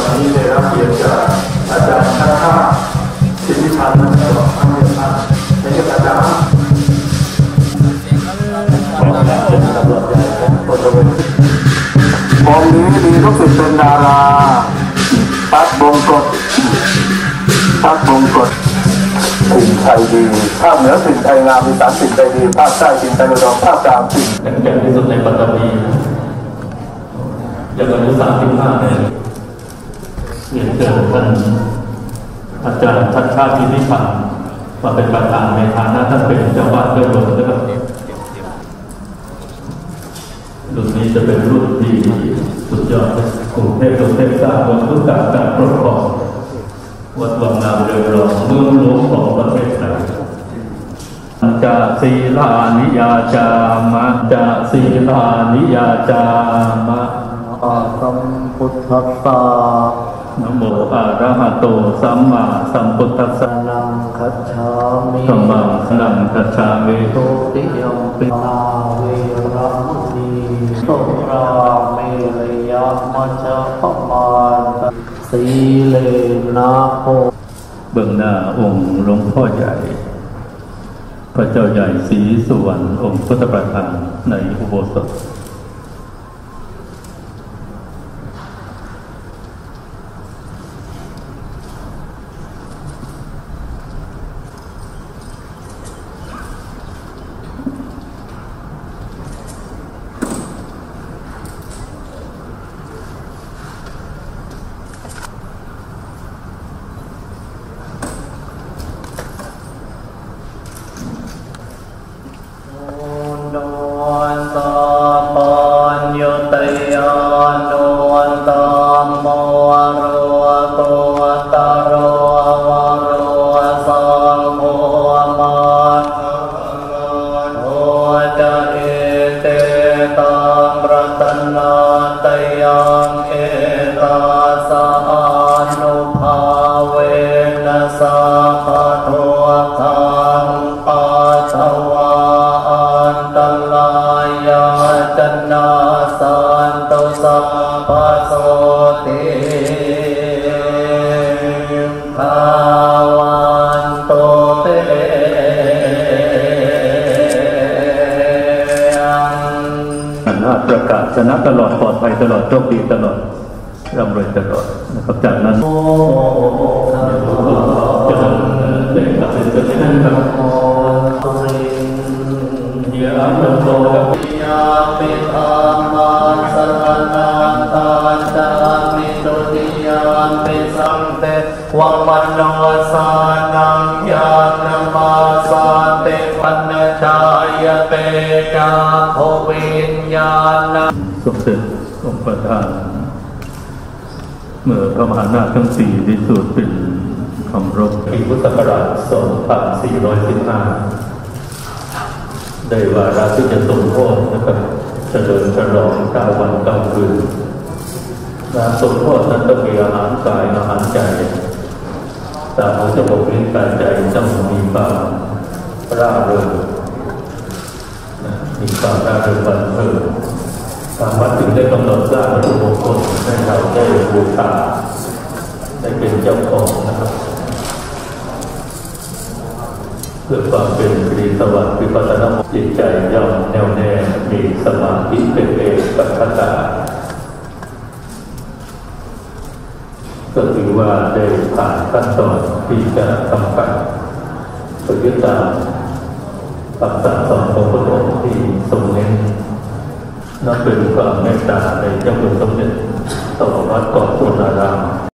อนนี้ได้รับเกียรติจากอาจารย์ชาชาสิทธิพันธ์นะครับท่านเรียนท่านเป็นอาจารย์วงนี้มีลูกศิษย์เป็นดาราตัดบงกฎตัดบงกฎสิ่งไทยดีภาคเหนือสิ่งไทยงามอีสานสิ่งไทยดีภาคใต้สิ่งไทยอุดมภาคกลางสิ่งแข็งแกร่งที่สุดในปัตตานียังอายุสามสิบห้าเนี่ย เรียนเชิญท่านอาจารย์ชัดชาติพินิพันธ์มาเป็นประธานในฐานะท่านเป็นเจ้าวาดด้วยรวมนะครับรุ่นนี้จะเป็นรุ่นที่สุดยอดกรุงเทพกรุงเทพสร้างบนพื้นฐานการปกครองวัดวังงามเรืองรองเมืองหลวงของประเทศไทยจะศีลานิยาจามะจะศีลานิยาจามะอาสัมพุทธัสสะ นะโมอะระหะโตสัมมาสัมพุทธัสสะนังคัจฉามิธัมมังสนังคัจฉามิโตติยมปินาเวระมุนีสุราเมรยามัจจปมาตสีเลนะโพเบื้องหน้าองค์หลวงพ่อใหญ่ พระเจ้าใหญ่ศรีสุวรรณองค์พุทธประธานในอุโบสถ จนาสันตุสัพพะโสติภาวันโตเตอำนาประกาศชนะตลอดปลอดภัยตลอดโชคดีตลอดร่ำรวยตลอดนะครับจากนั้น นสานังยานมาสาเตปัญชายเตจาโพวิญญาณสมเด็จองค์ประธานเมื่อพระมหานาคทั้งสี่ที่สุดเป็นคำรบปีพุทธศักราช2415 ได้วาระที่จะสมโภชนะครับเฉลิมฉลองเก้าวันเก้าคืนงานสมโภชนั้นต้องมีอาหารกายอาหารใจ ตาหูจมูกลิ้นกายใจต้องมีความร่าเริงมีความร่าเริงบันเทิงทางวัดจึงได้กำหนดสร้างวัตถุมงคลให้เราได้บูชาได้เป็นเจ้าของนะครับ เพื่อความเป็นปรีสวัสดิ์วิปัสสนาจิตใจย่อมแน่วแน่มีสมาธิเป็นเอกปัจจา ก็ถือว่าได้ผ่านขั้นตอนที่จะทำการปฏิบัติตามคำสั่งสอนของพระองค์ที่ทรงเน้นนับเป็นความเมตตาในเจ้าคุณสมเด็จต่อวัดเกาะสุนาราม